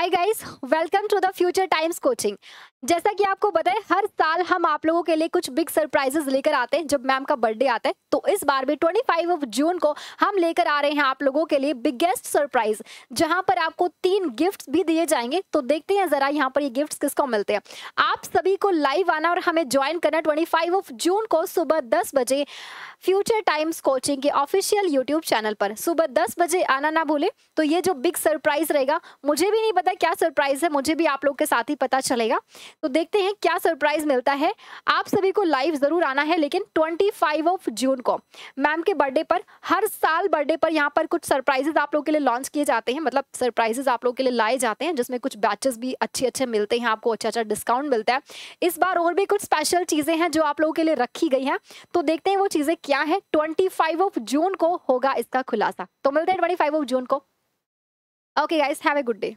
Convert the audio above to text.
Hi guys welcome to the Future Times coaching जैसा कि आपको पता है, हर साल हम आप लोगों के लिए कुछ बिग सरप्राइजेस लेकर आते हैं, जब मैम का बर्थडे आता है तो इस बार भी 25 ऑफ़ जून को हम लेकर आ रहे हैं आप लोगों के लिए बिगेस्ट सरप्राइज़ जहाँ पर आपको तीन गिफ्ट्स भी दिए जाएँगे तो देखते हैं जरा यहाँ पर ये गिफ्ट्स किसको मिलते हैं। आप सभी को लाइव आना और हमें ज्वाइन करना ट्वेंटी ऑफ़ जून को सुबह दस बजे फ्यूचर टाइम्स कोचिंग के ऑफिशियल यूट्यूब चैनल पर। सुबह दस बजे आना ना भूले तो ये जो बिग सरप्राइज़ रहेगा, मुझे भी नहीं पता क्या सरप्राइज़ है, मुझे भी आप लोग के साथ ही पता चलेगा। तो देखते हैं, क्या सरप्राइज़ मिलता है। आप सभी को लाइव ज़रूर आना है, लेकिन 25 ऑफ़ जून को। मैम के बर्थडे पर, हर साल बर्थडे पर यहाँ पर कुछ सरप्राइजेस आप लोग के लिए लॉन्च किए जाते हैं। मतलब सरप्राइजेस आप लोग के लिए लाए जाते हैं, जिसमें कुछ बैचेस भी अच्छे अच्छे मिलते हैं, आपको अच्छा अच्छा डिस्काउंट मिलता है। इस बार और भी कुछ स्पेशल चीज़ें हैं, जो आप लोगों के लिए रखी गई हैं। तो देखते हैं वो चीज़ें क्या है। ट्वेंटी ऑफ़ जून को होगा इसका खुलासा। तो मिलते हैं ट्वेंटी ऑफ़ जून को। Okay guys have a good day